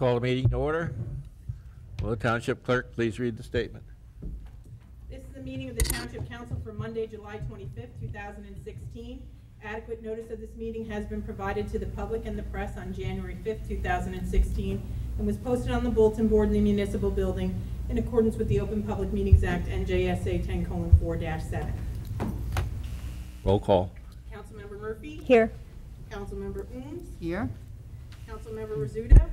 Call the meeting to order. Will the township clerk please read the statement? This is the meeting of the Township Council for Monday, July 25th, 2016. Adequate notice of this meeting has been provided to the public and the press on January 5th, 2016, and was posted on the bulletin board in the municipal building in accordance with the Open Public Meetings Act, NJSA 10:4-7. Roll call. Councilmember Murphy? Here. Councilmember Ooms? Here. Councilmember Rizzuto?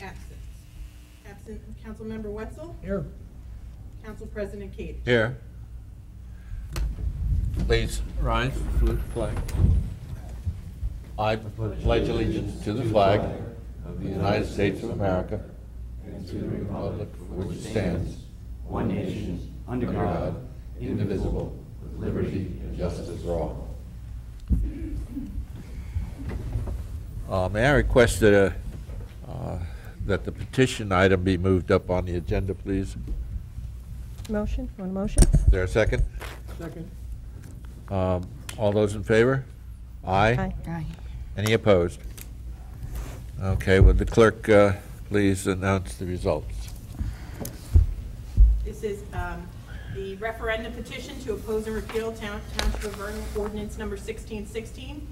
Absent. Absent, Councilmember Wetzel? Here. Council President Kate? Here. Please rise, salute the flag. I pledge allegiance to the flag of the United States of America and to the republic for which it stands, one nation, under God, indivisible, with liberty and justice for all. Uh, May I request that, uh, uh, that the petition item be moved up on the agenda, please? Motion, want a motion? Is there a second? Second. All those in favor? Aye? Aye. Any opposed? Okay, would the clerk uh, please announce the results? This is um, the referendum petition to oppose and repeal Town- Township of Vernon Ordinance Number 1616.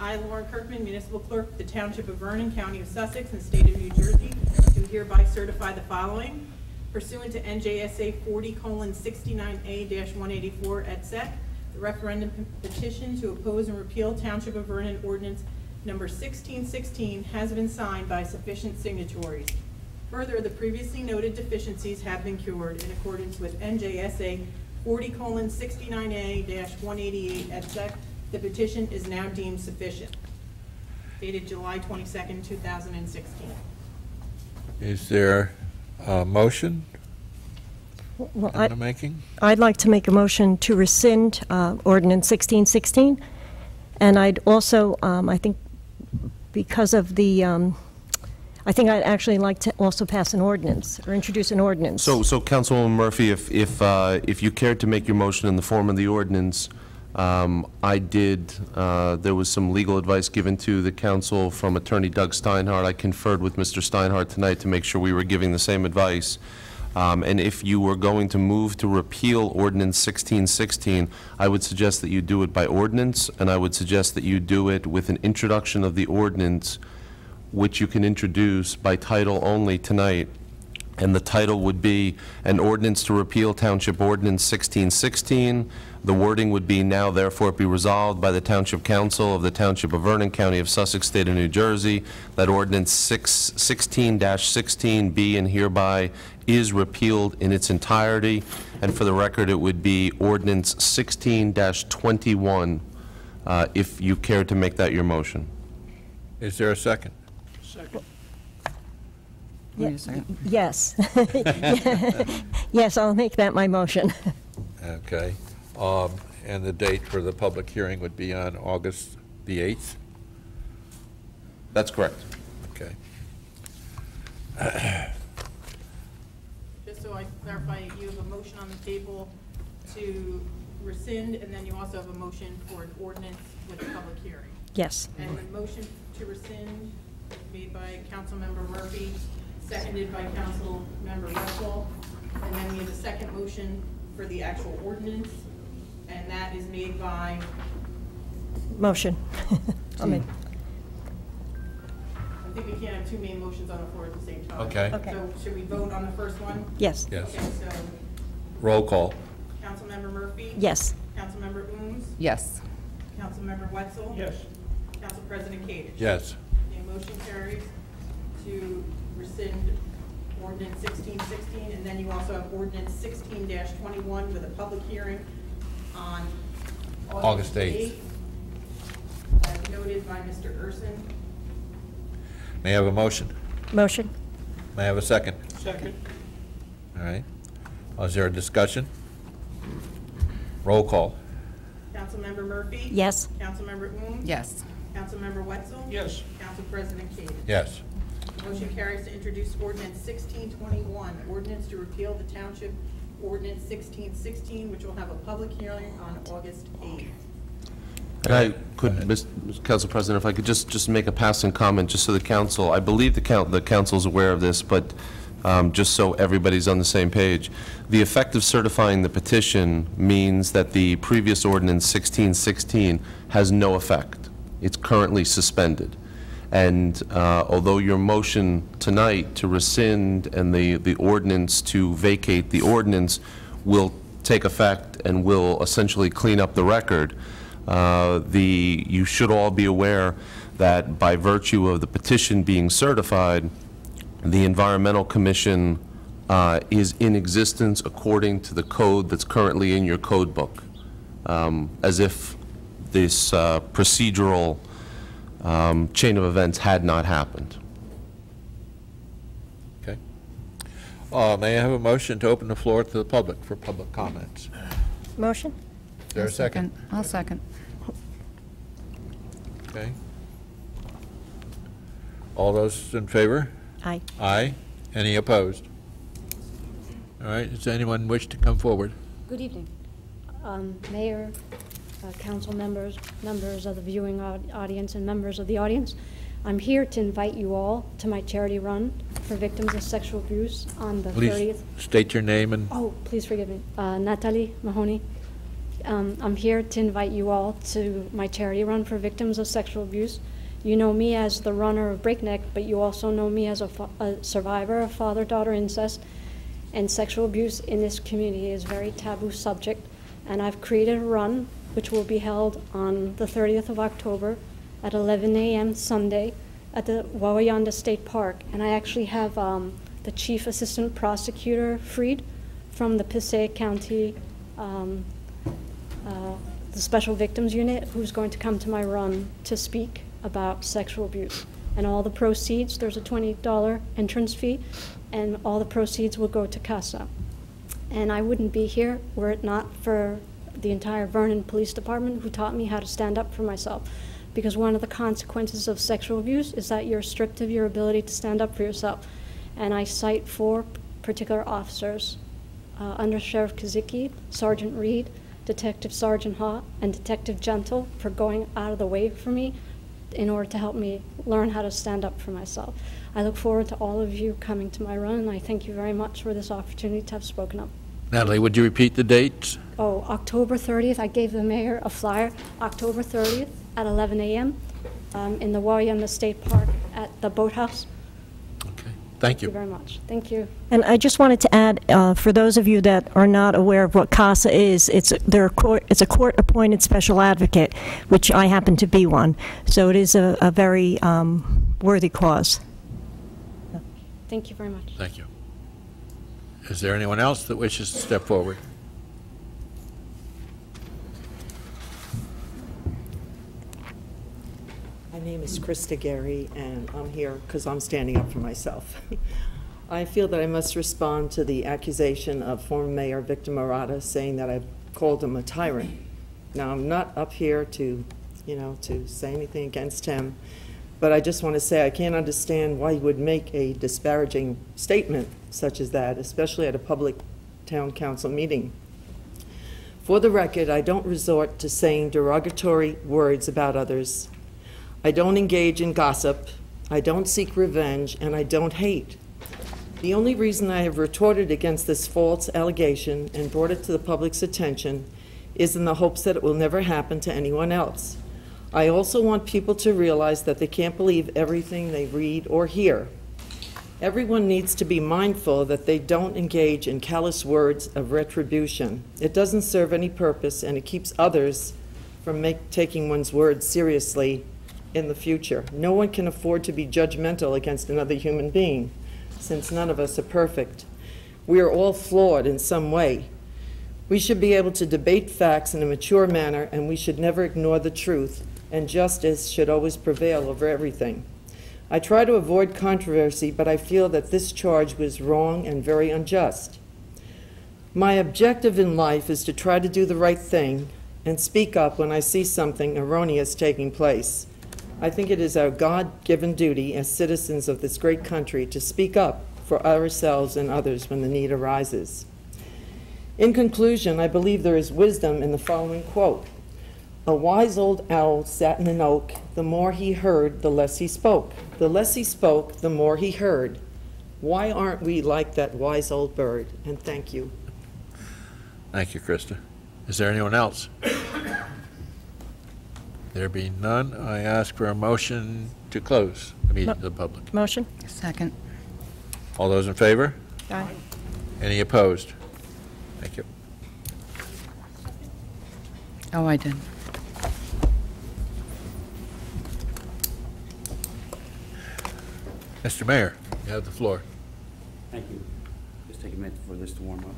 I, Lauren Kirkman, Municipal Clerk of the Township of Vernon, County of Sussex, and State of New Jersey, do hereby certify the following. Pursuant to NJSA 40:69A-184 et seq, the referendum petition to oppose and repeal Township of Vernon Ordinance Number 1616 has been signed by sufficient signatories. Further, the previously noted deficiencies have been cured in accordance with NJSA 40:69A-188 et seq. The petition is now deemed sufficient. Dated July 22nd, 2016. Is there a motion Well, in I- the making? I'd like to make a motion to rescind uh, ordinance 1616, and I'd also, um, I think, because of the, um, I think I'd actually like to also pass an ordinance, or introduce an ordinance. So, so Councilwoman Murphy, if, if, uh, if you cared to make your motion in the form of the ordinance, um, I did, uh, there was some legal advice given to the council from Attorney Doug Steinhardt. I conferred with Mr. Steinhardt tonight to make sure we were giving the same advice. Um, And if you were going to move to repeal ordinance 1616, I would suggest that you do it by ordinance, and I would suggest that you do it with an introduction of the ordinance, which you can introduce by title only tonight, and the title would be an ordinance to repeal Township Ordinance 1616. The wording would be, "Now therefore be resolved by the Township Council of the Township of Vernon, County of Sussex, State of New Jersey, that ordinance 6 16-16 be and hereby is repealed in its entirety." And for the record, it would be ordinance 16-21, uh, if you care to make that your motion. Is there a second? Wait a second. Yes. Yes, I'll make that my motion. Okay. Um, And the date for the public hearing would be on August the 8th? That's correct. Okay. Just so I clarify, you have a motion on the table to rescind, and then you also have a motion for an ordinance with a public hearing. Yes. And the motion to rescind made by Councilmember Murphy, seconded by Councilmember Wetzel. And then we have a second motion for the actual ordinance, and that is made by, Motion. I'll make- I think we can't have two main motions on the floor at the same time. Okay. Okay. So should we vote on the first one? Yes. Yes. Okay, so Roll call. Councilmember Murphy? Yes. Councilmember Ooms? Yes. Councilmember Wetzel? Yes. Council President Kadesh? Yes. The motion carries to rescind ordinance sixteen sixteen, and then you also have ordinance sixteen twenty-one with a public hearing on August August 8th. eighth, as noted by Mr. Urson. May I have a motion? Motion? May I have a second? Second. All right. Is there a discussion? Roll call. Councilmember Murphy? Yes. Councilmember Ooms? Yes. Councilmember Wetzel? Yes. Council President Kadesh? Yes. Motion carries to introduce ordinance sixteen twenty-one, ordinance to repeal the township ordinance sixteen sixteen, which will have a public hearing on August eighth. Could I, could, Ms. Council President, if I could just, just make a passing comment, just so the council, I believe the coun, the council's aware of this, but um, just so everybody's on the same page, the effect of certifying the petition means that the previous ordinance 1616 has no effect. It's currently suspended. And uh, although your motion tonight to rescind and the, the ordinance to vacate the ordinance will take effect and will essentially clean up the record, uh, the, you should all be aware that by virtue of the petition being certified, the Environmental Commission uh, is in existence according to the code that's currently in your code book, um, as if this uh, procedural um, chain of events had not happened. Okay. Uh, May I have a motion to open the floor to the public for public comments? Motion? Is there a second? I'll second. Okay. All those in favor? Aye. Aye. Any opposed? All right, does anyone wish to come forward? Good evening. Um, Mayor, uh, council members, members of the viewing audience, and members of the audience. I'm here to invite you all to my charity run for victims of sexual abuse on the 30th. Please state your name and, Oh, please forgive me. Uh, Natalie Mahoney. Um, I'm here to invite you all to my charity run for victims of sexual abuse. You know me as the runner of Breakneck, but you also know me as a, a survivor of father-daughter incest. And sexual abuse in this community is a very taboo subject. And I've created a run which will be held on the 30th of October at 11 a.m. Sunday at the Wawayanda State Park. And I actually have um, the Chief Assistant Prosecutor Freed from the Passaic County, um, uh, the Special Victims Unit, who's going to come to my run to speak about sexual abuse. And all the proceeds, there's a $20 entrance fee, and all the proceeds will go to CASA. And I wouldn't be here were it not for the entire Vernon Police Department who taught me how to stand up for myself. Because one of the consequences of sexual abuse is that you're stripped of your ability to stand up for yourself. And I cite four particular officers uh, Under Sheriff Kazicki, Sergeant Reed, Detective Sergeant Haw, and Detective Gentle for going out of the way for me in order to help me learn how to stand up for myself. I look forward to all of you coming to my run, and I thank you very much for this opportunity to have spoken up. Natalie, would you repeat the dates? Oh, October 30th, I gave the mayor a flyer, October 30th at 11 a.m. um, in the Wawayanda State Park at the Boathouse. Okay, thank Thank you you. very much. Thank you. And I just wanted to add, uh, for those of you that are not aware of what CASA is, it's, they're a court, it's a court-appointed special advocate, which I happen to be one. So it is a, a very um, worthy cause. Thank you very much. Thank you. Is there anyone else that wishes to step forward? My name is Krista Gary, and I'm here because I'm standing up for myself. I feel that I must respond to the accusation of former Mayor Victor Marotta saying that I've called him a tyrant. Now, I'm not up here to, you know, to say anything against him, but I just want to say I can't understand why you would make a disparaging statement such as that, especially at a public town council meeting. For the record, I don't resort to saying derogatory words about others. I don't engage in gossip, I don't seek revenge, and I don't hate. The only reason I have retorted against this false allegation and brought it to the public's attention is in the hopes that it will never happen to anyone else. I also want people to realize that they can't believe everything they read or hear. Everyone needs to be mindful that they don't engage in callous words of retribution. It doesn't serve any purpose, and it keeps others from make, taking one's words seriously in the future. No one can afford to be judgmental against another human being, since none of us are perfect. We are all flawed in some way. We should be able to debate facts in a mature manner, and we should never ignore the truth, and justice should always prevail over everything. I try to avoid controversy, but I feel that this charge was wrong and very unjust. My objective in life is to try to do the right thing and speak up when I see something erroneous taking place. I think it is our God-given duty as citizens of this great country to speak up for ourselves and others when the need arises. In conclusion, I believe there is wisdom in the following quote. A wise old owl sat in an oak. The more he heard, the less he spoke. The less he spoke, the more he heard. Why aren't we like that wise old bird? And thank you. Thank you, Krista. Is there anyone else? There being none, I ask for a motion to close the meeting to the public. Motion? Second. All those in favor? Aye. Any opposed? Thank you. Oh, I did. Mr. Mayor, you have the floor. Thank you. Just take a minute for this to warm up.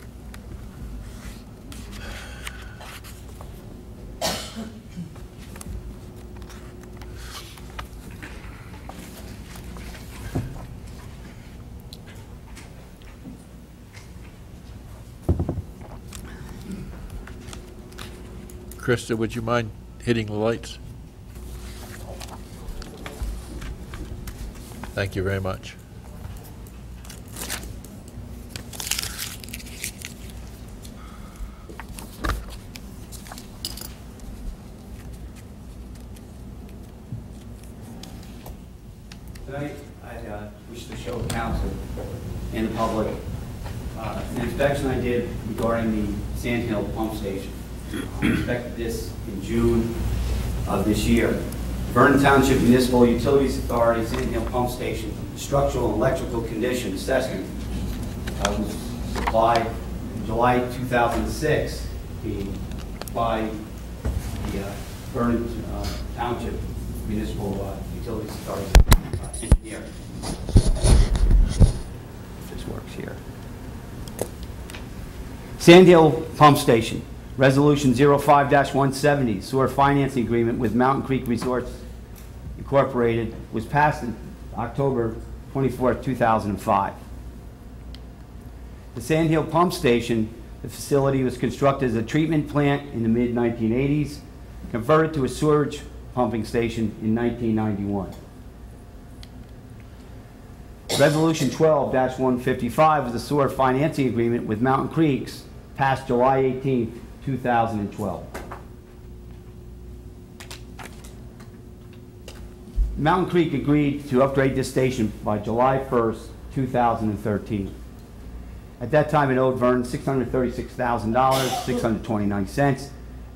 Krista, would you mind hitting the lights? Thank you very much. Tonight, I uh, wish to show council and the public uh, an inspection I did regarding the Sand Hill Pump Station. I inspected this in June of this year. Vernon Township Municipal Utilities Authority Sand Hill Pump Station Structural and Electrical Condition Assessment uh, was supplied in July 2006 the- by the uh, Vernon uh, Township Municipal uh, Utilities Authority engineer. This works here. Sand Hill Pump Station, Resolution 05-170, sewer financing agreement with Mountain Creek Resorts Incorporated, was passed in October 24, 2005. The Sand Hill Pump Station, the facility was constructed as a treatment plant in the mid-1980s, converted to a sewage pumping station in 1991. Resolution 12-155 is a sewer financing agreement with Mountain Creeks, passed July 18, 2012. Mountain Creek agreed to upgrade this station by July 1st, 2013. At that time, it owed Vernon $636,000, 629 cents.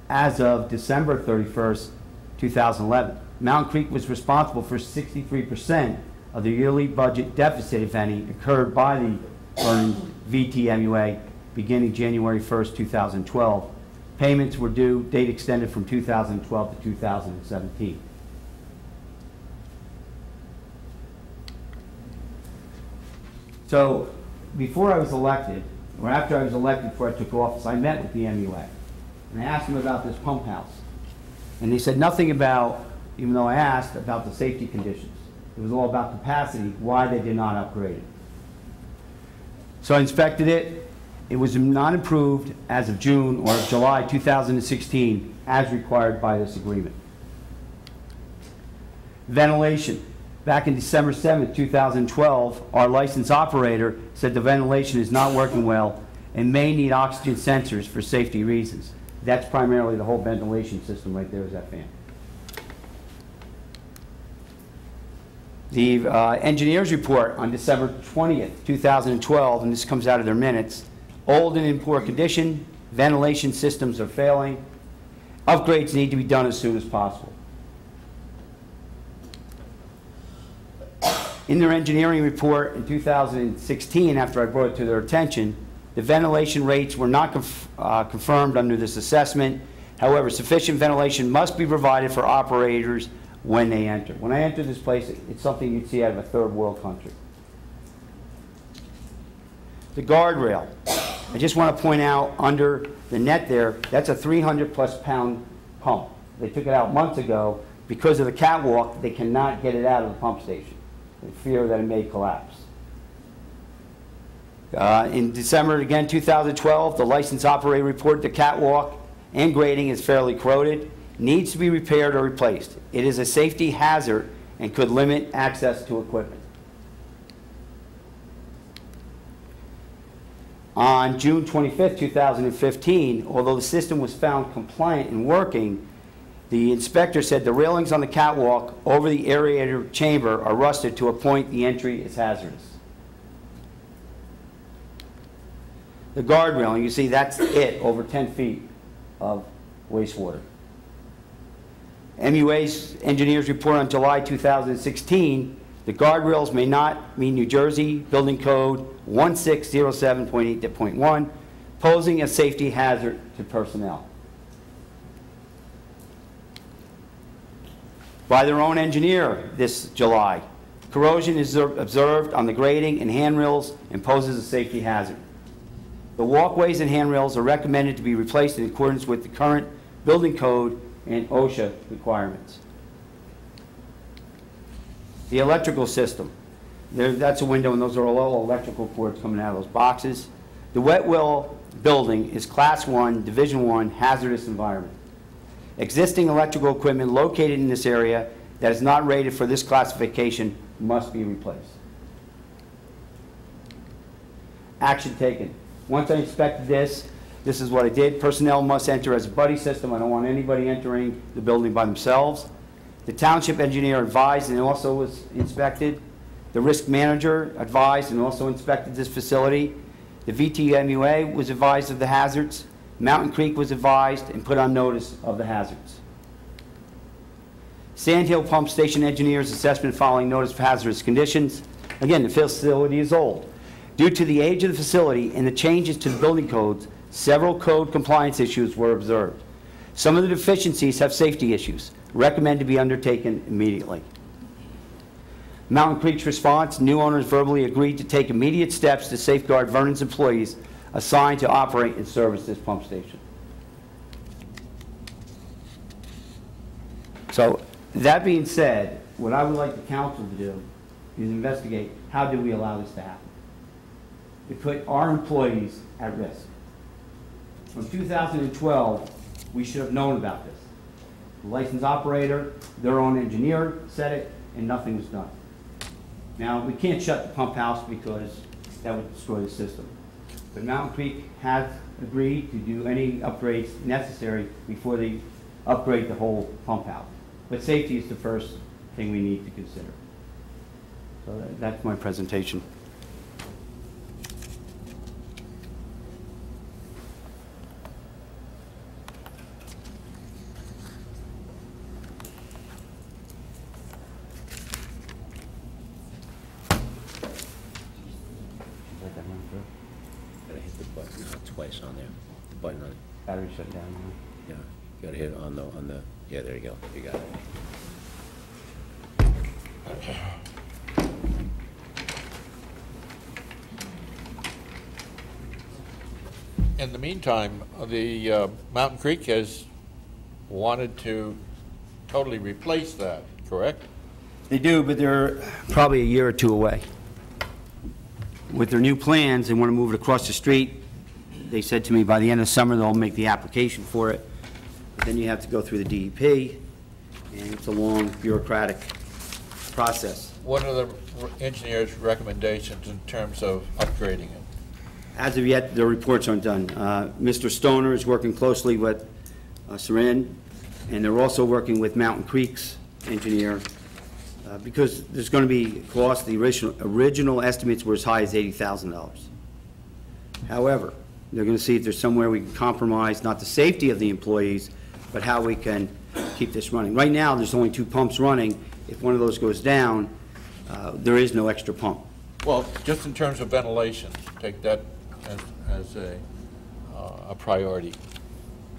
As of December 31st, 2011, Mountain Creek was responsible for 63% of the yearly budget deficit, if any, incurred by the Vernon VTMUA beginning January 1st, 2012. Payments were due, date extended from 2012 to 2017. So, before I was elected, or after I was elected, before I took office, I met with the MUA. And I asked them about this pump house. And they said nothing about, even though I asked, about the safety conditions. It was all about capacity, why they did not upgrade it. So I inspected it. It was not improved as of June or July 2016, as required by this agreement. Ventilation. Back in December 7, 2012, our licensed operator said the ventilation is not working well and may need oxygen sensors for safety reasons. That's primarily the whole ventilation system right there is that fan. The uh, engineer's report on December 20th, 2012, and this comes out of their minutes, old and in poor condition, ventilation systems are failing, upgrades need to be done as soon as possible. In their engineering report in 2016, after I brought it to their attention, the ventilation rates were not conf- uh, confirmed under this assessment. However, sufficient ventilation must be provided for operators when they enter. When I enter this place, it's something you'd see out of a third world country. The guardrail. I just want to point out, under the net there, that's a 300-plus pound pump. They took it out months ago. Because of the catwalk, they cannot get it out of the pump station in fear that it may collapse. Uh, In December, again, 2012, the license operator reported the catwalk and grading is fairly corroded, needs to be repaired or replaced. It is a safety hazard and could limit access to equipment. On June 25, 2015, although the system was found compliant and working, The inspector said the railings on the catwalk over the aerator chamber are rusted to a point the entry is hazardous. The guard railing, you see, that's it, over 10 feet of wastewater. MUA's engineers report on July 2016, the guardrails may not meet New Jersey Building Code 1607.8.1, posing a safety hazard to personnel. By their own engineer this July, corrosion is observed on the grading and handrails and poses a safety hazard. The walkways and handrails are recommended to be replaced in accordance with the current building code and OSHA requirements. The electrical system, there, that's a window, and those are all electrical cords coming out of those boxes. The wet well building is Class 1, Division 1 hazardous environment. Existing electrical equipment located in this area that is not rated for this classification must be replaced. Action taken. Once I inspected this, this is what I did. Personnel must enter as a buddy system. I don't want anybody entering the building by themselves. The township engineer advised and also was inspected. The risk manager advised and also inspected this facility. The VTMUA was advised of the hazards. Mountain Creek was advised and put on notice of the hazards. Sand Hill Pump Station engineers assessment following notice of hazardous conditions. Again, the facility is old. Due to the age of the facility and the changes to the building codes, several code compliance issues were observed. Some of the deficiencies have safety issues. Recommend to be undertaken immediately. Mountain Creek's response, new owners verbally agreed to take immediate steps to safeguard Vernon's employees assigned to operate and service this pump station. So, that being said, what I would like the council to do is investigate, how do we allow this to happen? It put our employees at risk. From 2012, we should have known about this. The licensed operator, their own engineer said it, and nothing was done. Now, we can't shut the pump house because that would destroy the system. But Mountain Creek has agreed to do any upgrades necessary before they upgrade the whole pump house. But safety is the first thing we need to consider. So that's my presentation. Gotta hit the button uh, twice on there. The button on, Battery shut down now. yeah, you gotta hit it on the, on the, yeah, there you go, you got it. In the meantime, the uh, Mountain Creek has wanted to totally replace that, correct? They do, but they're probably a year or two away. With their new plans, they want to move it across the street. They said to me by the end of summer, they'll make the application for it. Then you have to go through the DEP, and it's a long bureaucratic process. What are the engineer's recommendations in terms of upgrading it? As of yet, the reports aren't done. Uh, Mr. Stoner is working closely with uh, Saran, and they're also working with Mountain Creek's engineer, uh, because there's going to be cost, the original, original estimates were as high as $80,000. However, they're going to see if there's somewhere we can compromise, not the safety of the employees, but how we can keep this running. Right now, there's only two pumps running. If one of those goes down, uh, there is no extra pump. Well, just in terms of ventilation, take that as, as a, uh, a priority.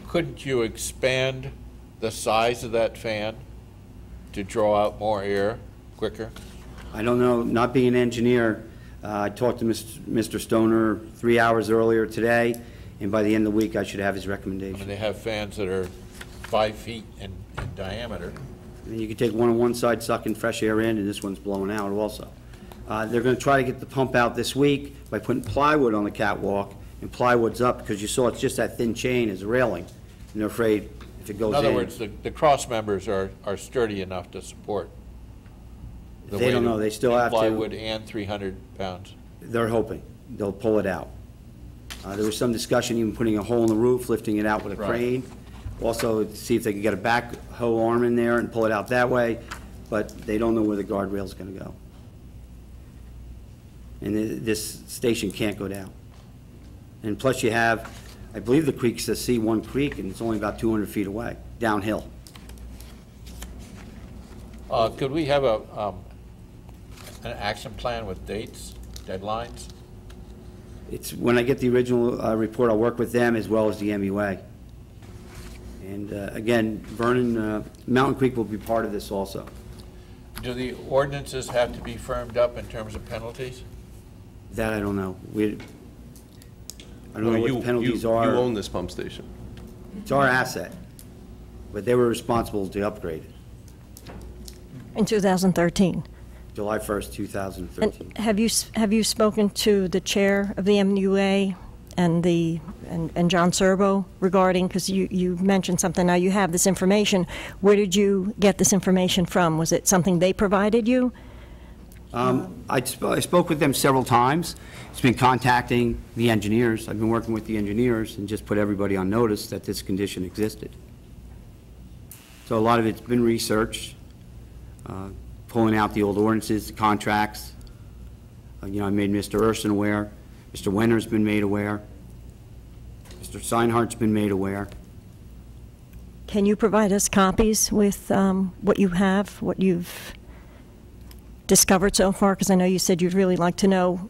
Couldn't you expand the size of that fan to draw out more air quicker? I don't know, not being an engineer, uh, I talked to Mr. Mr. Stoner three hours earlier today, and by the end of the week, I should have his I mean, recommendation. they have fans that are five feet in, in diameter. And you can take one on one side sucking fresh air in, and this one's blowing out also. Uh, They're gonna try to get the pump out this week by putting plywood on the catwalk, and plywood's up, because you saw it's just that thin chain as a railing, and they're afraid if it goes In in. other words, the, the cross members are, are sturdy enough to support. the They weight don't know. of They still have to- Plywood and three hundred pounds. They're hoping, they'll pull it out. Uh, There was some discussion even putting a hole in the roof, lifting it out with a Right. crane. Also, see if they can get a backhoe arm in there and pull it out that way, but they don't know where the guardrail's gonna go. And th- this station can't go down. And plus you have, I believe the creek says C1 Creek, and it's only about 200 feet away, downhill. Uh, Could we have a, um, an action plan with dates, deadlines? It's, when I get the original uh, report, I'll work with them as well as the MUA. And uh, again, Vernon, uh, Mountain Creek will be part of this also. Do the ordinances have to be firmed up in terms of penalties? That I don't know. We, I don't know what you- the penalties you- are. You own this pump station. It's our asset, but they were responsible to upgrade it, In 2013. July 1st, 2013. And have you, have you spoken to the chair of the MUA and the, and and John Serbo regarding, because you, you mentioned something, now you have this information. Where did you get this information from? Was it something they provided you? Um, I sp- I spoke with them several times. It's been contacting the engineers. I've been working with the engineers and just put everybody on notice that this condition existed. So a lot of it's been researched, uh, pulling out the old ordinances, the contracts. Uh, You know, I made Mr. Urson aware, Mr. Wenner's been made aware, Mr. Steinhardt's been made aware. Can you provide us copies with um, what you have, what you've discovered so far? Because I know you said you'd really like to know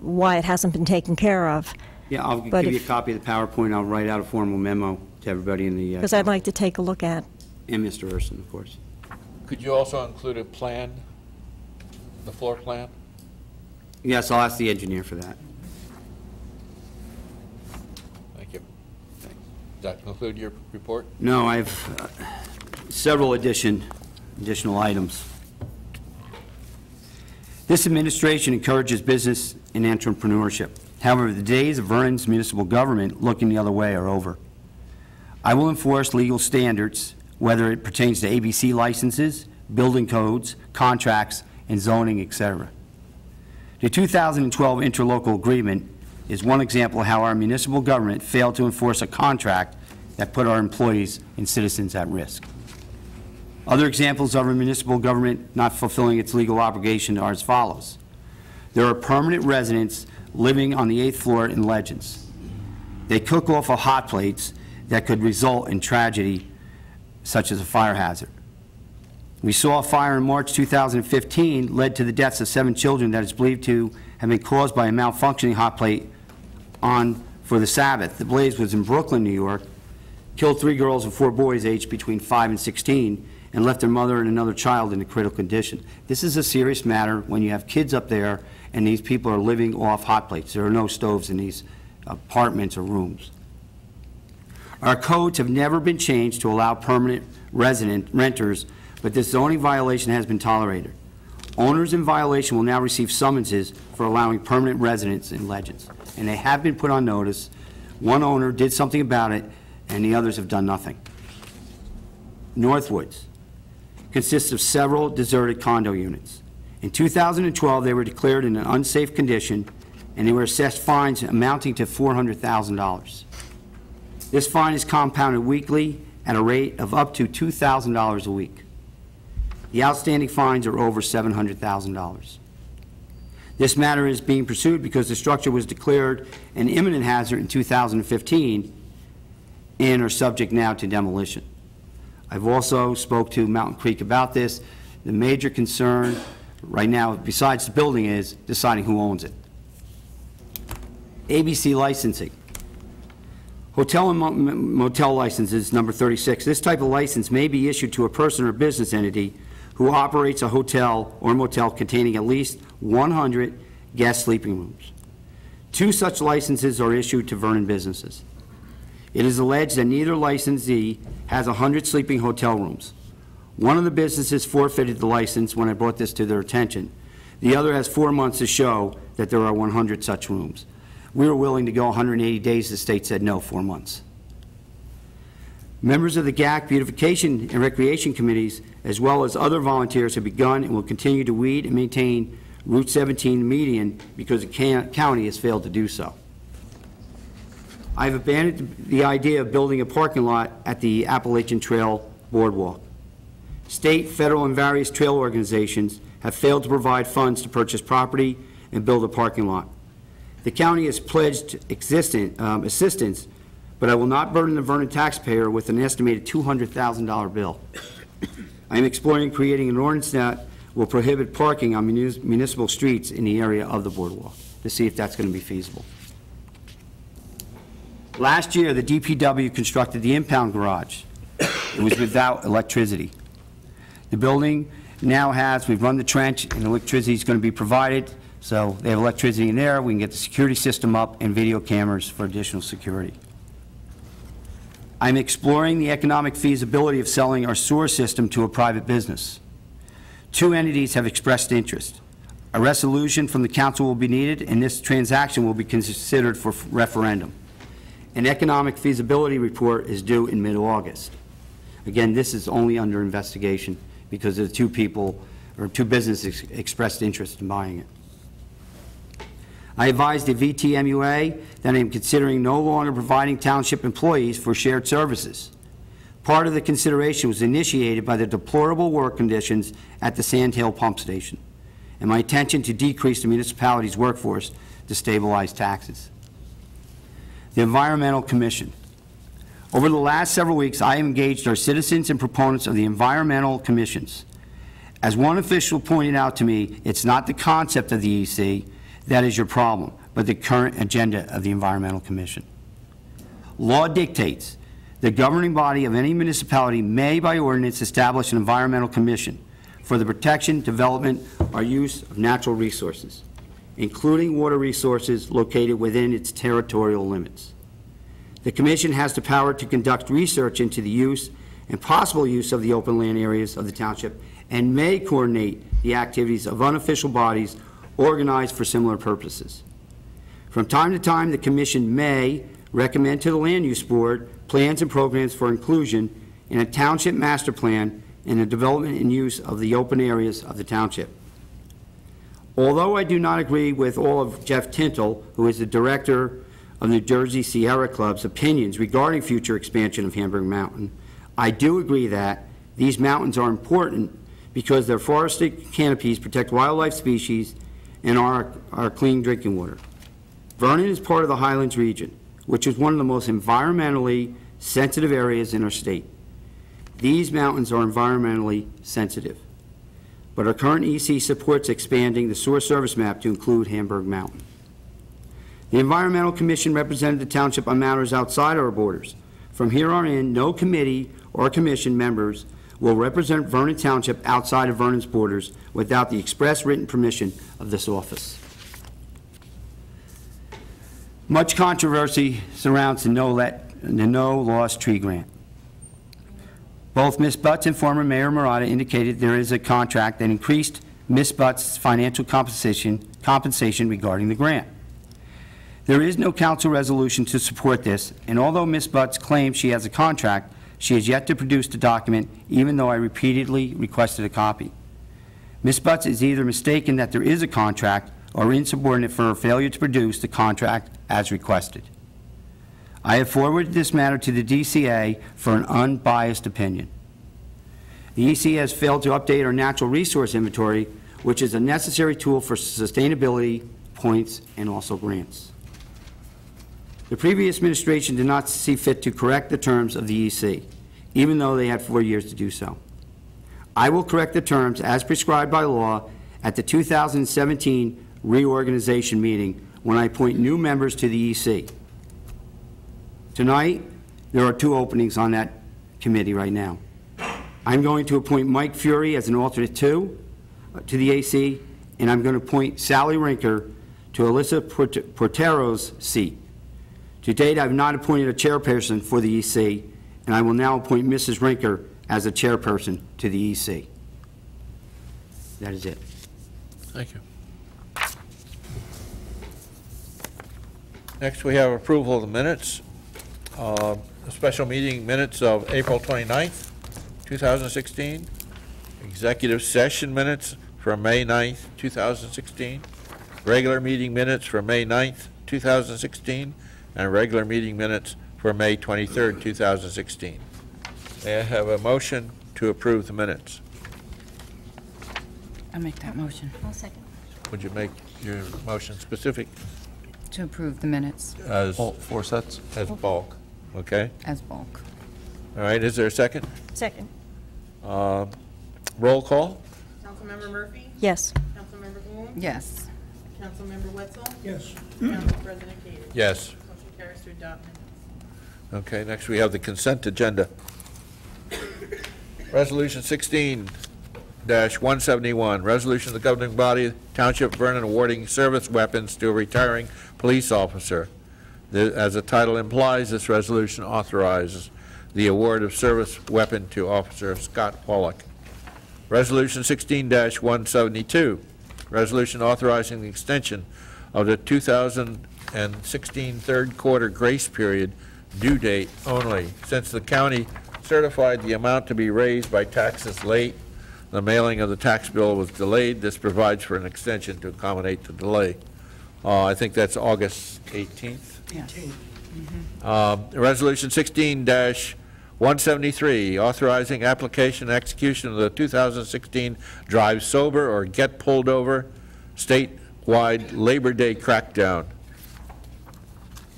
why it hasn't been taken care of. Yeah, I'll But give you a copy of the PowerPoint. I'll write out a formal memo to everybody in the, uh, Because I'd like to take a look at. and Mr. Urson, of course. Could you also include a plan, the floor plan? Yes, I'll ask the engineer for that. Thank you. Does that conclude your report? No, I have uh, several addition, additional items. This administration encourages business and entrepreneurship. However, the days of Vernon's municipal government looking the other way are over. I will enforce legal standards, whether it pertains to ABC licenses, building codes, contracts, and zoning, etc. The 2012 interlocal agreement is one example of how our municipal government failed to enforce a contract that put our employees and citizens at risk. Other examples of our municipal government not fulfilling its legal obligation are as follows. There are permanent residents living on the eighth floor in Legends. They cook off of hot plates that could result in tragedy such as a fire hazard. We saw a fire in March 2015 led to the deaths of seven children that is believed to have been caused by a malfunctioning hot plate on for the Sabbath. The blaze was in Brooklyn, New York, killed three girls and four boys aged between 5 and 16, and left their mother and another child in a critical condition. This is a serious matter when you have kids up there and these people are living off hot plates. There are no stoves in these apartments or rooms. Our codes have never been changed to allow permanent resident renters, but this zoning violation has been tolerated. Owners in violation will now receive summonses for allowing permanent residents in Legends, and they have been put on notice. One owner did something about it, and the others have done nothing. Northwoods consists of several deserted condo units. In 2012, they were declared in an unsafe condition, and they were assessed fines amounting to $400,000. This fine is compounded weekly at a rate of up to $2,000 a week. The outstanding fines are over $700,000. This matter is being pursued because the structure was declared an imminent hazard in 2015 and are subject now to demolition. I've also spoke to Mountain Creek about this. The major concern right now, besides the building, is deciding who owns it. ABC licensing. Hotel and motel licenses, number 36. This type of license may be issued to a person or business entity who operates a hotel or motel containing at least 100 guest sleeping rooms. Two such licenses are issued to Vernon businesses. It is alleged that neither licensee has 100 sleeping hotel rooms. One of the businesses forfeited the license when I brought this to their attention. The other has four months to show that there are 100 such rooms. We were willing to go 180 days, the state said no, four months. Members of the GAC Beautification and Recreation Committees, as well as other volunteers, have begun and will continue to weed and maintain Route 17 median because the county has failed to do so. I've abandoned the idea of building a parking lot at the Appalachian Trail Boardwalk. State, federal, and various trail organizations have failed to provide funds to purchase property and build a parking lot. The county has pledged existent, um, assistance, but I will not burden the Vernon taxpayer with an estimated $200,000 bill. I am exploring creating an ordinance that will prohibit parking on municipal streets in the area of the boardwalk, to see if that's going to be feasible. Last year, the DPW constructed the impound garage. It was without electricity. The building now has, we've run the trench, and electricity is going to be provided, so they have electricity in there, we can get the security system up and video cameras for additional security. I'm exploring the economic feasibility of selling our sewer system to a private business. Two entities have expressed interest. A resolution from the council will be needed, and this transaction will be considered for referendum. An economic feasibility report is due in mid-August. Again, this is only under investigation because the two people, or two businesses expressed interest in buying it. I advised the VTMUA that I am considering no longer providing township employees for shared services. Part of the consideration was initiated by the deplorable work conditions at the Sand Hill Pump Station, and my intention to decrease the municipality's workforce to stabilize taxes. The Environmental Commission. Over the last several weeks, I have engaged our citizens and proponents of the environmental commissions. As one official pointed out to me, it's not the concept of the EC that is your problem, but the current agenda of the Environmental Commission. Law dictates the governing body of any municipality may, by ordinance, establish an environmental commission for the protection, development, or use of natural resources, including water resources located within its territorial limits. The commission has the power to conduct research into the use and possible use of the open land areas of the township and may coordinate the activities of unofficial bodies organized for similar purposes. From time to time, the commission may recommend to the Land Use Board plans and programs for inclusion in a township master plan and the development and use of the open areas of the township. Although I do not agree with all of Jeff Tittel, who is the director of New Jersey Sierra Club's opinions regarding future expansion of Hamburg Mountain, I do agree that these mountains are important because their forested canopies protect wildlife species and our, our clean drinking water. Vernon is part of the Highlands region, which is one of the most environmentally sensitive areas in our state. These mountains are environmentally sensitive, but our current EC supports expanding the sewer service map to include Hamburg Mountain. The Environmental Commission represented the township on matters outside our borders. From here on in, no committee or commission members will represent Vernon Township outside of Vernon's borders without the express written permission of this office. Much controversy surrounds the no let, the no loss tree grant. Both Ms. Butts and former Mayor Marotta indicated there is a contract that increased Ms. Butts' financial compensation, compensation regarding the grant. There is no council resolution to support this, and although Ms. Butts claims she has a contract, she has yet to produce the document, even though I repeatedly requested a copy. Ms. Butts is either mistaken that there is a contract or insubordinate for her failure to produce the contract as requested. I have forwarded this matter to the DCA for an unbiased opinion. The EC has failed to update our natural resource inventory, which is a necessary tool for sustainability points and also grants. The previous administration did not see fit to correct the terms of the EC, even though they had four years to do so. I will correct the terms as prescribed by law at the 2017 reorganization meeting when I appoint new members to the EC. Tonight, there are two openings on that committee right now. I'm going to appoint Mike Fury as an alternate two uh, to the AC, and I'm going to appoint Sally Rinker to Alyssa Port- Portero's seat. To date, I've not appointed a chairperson for the EC, and I will now appoint Mrs. Rinker as a chairperson to the EC. That is it. Thank you. Next, we have approval of the minutes. Uh, Special meeting minutes of April 29th, 2016. Executive session minutes for May 9th, 2016. Regular meeting minutes for May 9th, 2016. And regular meeting minutes for May 23rd, 2016. May I have a motion to approve the minutes? I make that motion I'll second. Would you make your motion specific to approve the minutes as, All four sets? as bulk? Okay, as bulk. all right, is there a second? Second. Uh, Roll call? Councilmember Murphy? Yes. Councilmember Wu? Yes. Councilmember Wetzel? Yes. Council President Keating? Yes. To adopt minutes. Okay, next we have the consent agenda. Resolution 16 171, resolution of the governing body, Township Vernon awarding service weapons to a retiring police officer. The- As the title implies, this resolution authorizes the award of service weapon to Officer Scott Pollock. Resolution 16 172, resolution authorizing the extension of the 2016 third quarter grace period due date only. Since the county certified the amount to be raised by taxes late, the mailing of the tax bill was delayed. This provides for an extension to accommodate the delay. Uh, I think that's August 18th. Yes. Um, Resolution 16-173, authorizing application and execution of the 2016 Drive Sober or Get Pulled Over statewide Labor Day crackdown.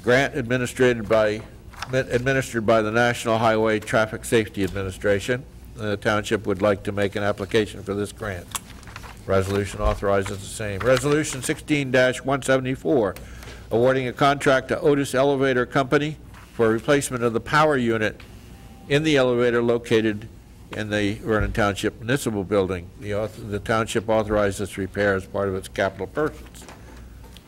Grant administered by, administered by the National Highway Traffic Safety Administration. The township would like to make an application for this grant. Resolution authorizes the same. Resolution 16-174, awarding a contract to Otis Elevator Company for replacement of the power unit in the elevator located in the Vernon Township Municipal Building. The the township authorized this repair as part of its capital purchase.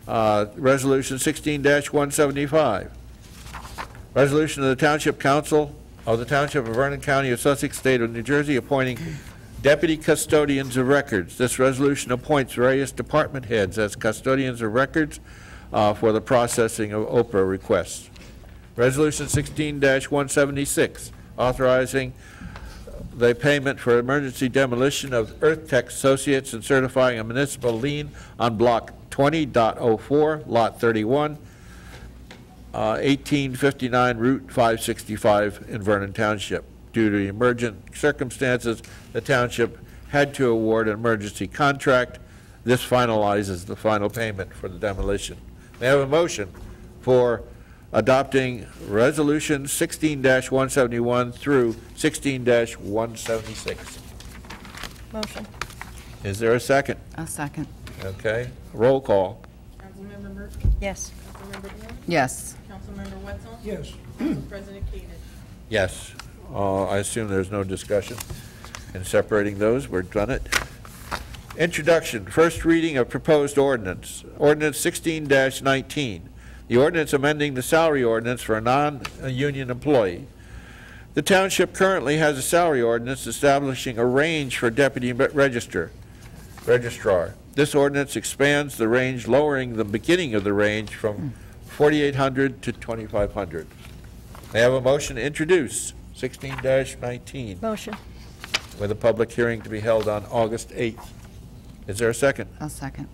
Uh, Resolution 16-175, resolution of the Township Council of the Township of Vernon County of Sussex, State of New Jersey, appointing deputy custodians of records. This resolution appoints various department heads as custodians of records uh, for the processing of OPRA requests. Resolution 16-176, authorizing the payment for emergency demolition of Earth Tech Associates and certifying a municipal lien on Block 20.04, Lot 31, uh, 1859 Route 565 in Vernon Township. Due to emergent circumstances, the township had to award an emergency contract. This finalizes the final payment for the demolition. May I have a motion for adopting Resolution 16-171 through 16-176? Motion. Is there a second? I'll second. Okay, roll call. Councilmember Murphy? Yes. Councilmember Wu? Yes. Councilmember Wetzel? Yes. Council President Keating? Yes. Uh, I assume there's no discussion in separating those. We're done it. Introduction, first reading of proposed ordinance. Ordinance 16-19. The ordinance amending the salary ordinance for a non-union employee. The township currently has a salary ordinance establishing a range for deputy register, registrar. This ordinance expands the range, lowering the beginning of the range from 4,800 to 2,500. May I have a motion to introduce 16-19 Motion. with a public hearing to be held on August 8th? Is there a second? I'll second.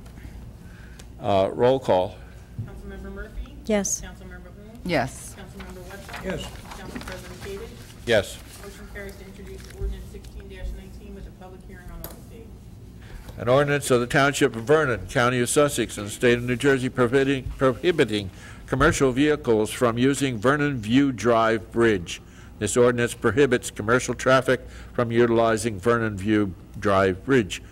Uh, Roll call. Councilmember Murphy? Yes. Councilmember Wu? Yes. Councilmember Wetzel? Yes. Council President Keating? Yes. Motion carries to introduce ordinance sixteen nineteen with a public hearing on August eighth. An ordinance of the Township of Vernon, County of Sussex, and the State of New Jersey prohibiting, prohibiting commercial vehicles from using Vernon View Drive Bridge. This ordinance prohibits commercial traffic from utilizing Vernon View Drive Bridge.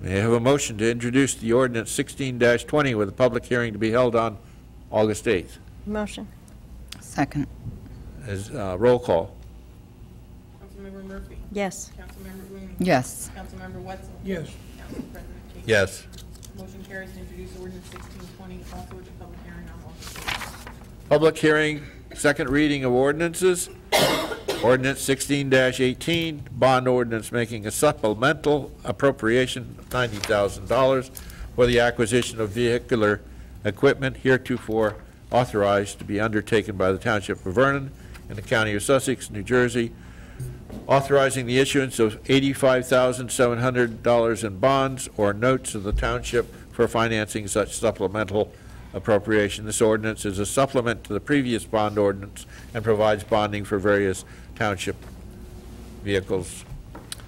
May I have a motion to introduce the ordinance 16-20 with a public hearing to be held on August eighth? Motion. Second. Is, uh, roll call. Councilmember Murphy? Yes. Councilmember Wu? Yes. Councilmember Wetzel? Yes. Council President Keating? Yes. Motion carries to introduce ordinance sixteen twenty, also with a public hearing on. Public hearing, second reading of ordinances. Ordinance 16-18, bond ordinance making a supplemental appropriation of ninety thousand dollars for the acquisition of vehicular equipment heretofore authorized to be undertaken by the Township of Vernon in the County of Sussex, New Jersey, authorizing the issuance of eighty-five thousand seven hundred dollars in bonds or notes of the township for financing such supplemental appropriation. This ordinance is a supplement to the previous bond ordinance and provides bonding for various township vehicles.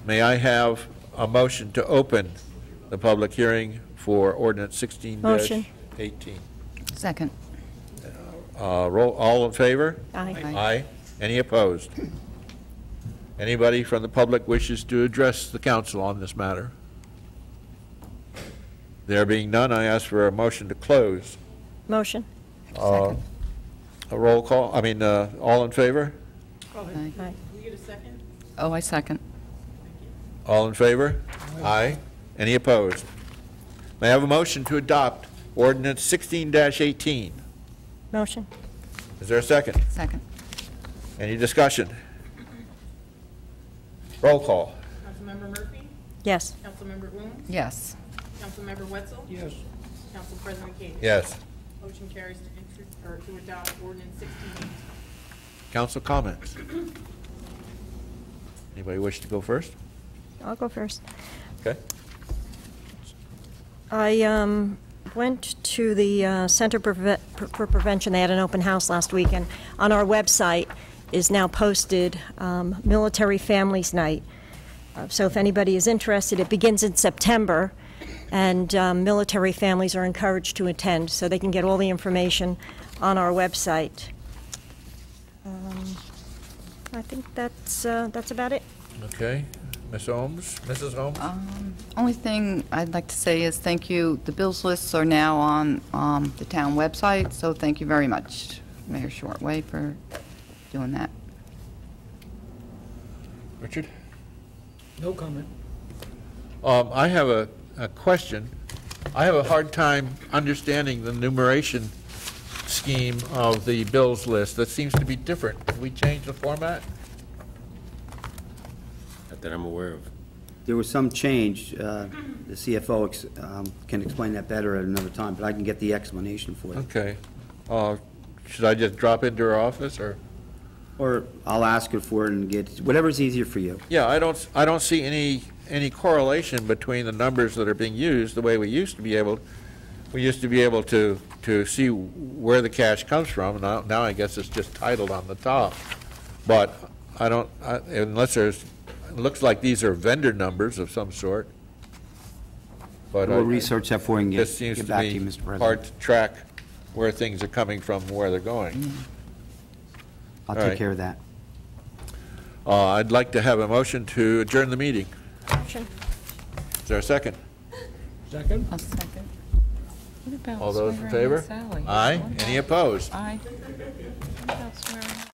May I have a motion to open the public hearing for ordinance sixteen Motion. eighteen? Second. Uh, roll, all in favor? Aye. Aye. Any opposed? Anybody from the public wishes to address the council on this matter? There being none, I ask for a motion to close. Motion. Uh, A roll call, I mean, uh, all in favor? Aye. Aye. Can we get a second? Oh, I second. All in favor? Aye. Any opposed? May I have a motion to adopt ordinance sixteen eighteen? Motion. Is there a second? Second. Any discussion? Roll call. Councilmember Murphy? Yes. Councilmember Grooms? Yes. Councilmember Wetzel? Yes. Council President King? Yes. Motion carries to intro, or to adopt ordinance sixteen Council comments? Anybody wish to go first? I'll go first. Okay. I um, went to the uh, Center Preve- for Prevention, they had an open house last week, and on our website is now posted um, Military Families Night. Uh, So if anybody is interested, it begins in September, and um, military families are encouraged to attend, so they can get all the information on our website. Um, I think that's, uh, that's about it. Okay. Ms. Holmes, Mrs. Holmes? Um, Only thing I'd like to say is thank you. The bills lists are now on um, the town website, so thank you very much, Mayor Shortway, for doing that. Richard? No comment. Um, I have a, a question. I have a hard time understanding the numeration scheme of the bills list. That seems to be different. Did we change the format? Not that I'm aware of. There was some change, uh, the CFO ex- um, can explain that better at another time, but I can get the explanation for you. Okay. Uh, should I just drop into her office, or? Or I'll ask her for it and get, whatever's easier for you. Yeah, I don't, I don't see any, any correlation between the numbers that are being used, the way we used to be able, we used to be able to, to see where the cash comes from, now, now I guess it's just titled on the top. But I don't, I- unless there's, it looks like these are vendor numbers of some sort. But I- We'll research that for you and get, This seems get to back to you, be Mr. President. hard to track where things are coming from, and where they're going. Mm-hmm. I'll all right. take care of that. Uh, I'd like to have a motion to adjourn the meeting. Motion. Is there a second? Second? I'll second. What about All those in swearing favor? Sally? Aye. Any opposed? Aye. What about swearing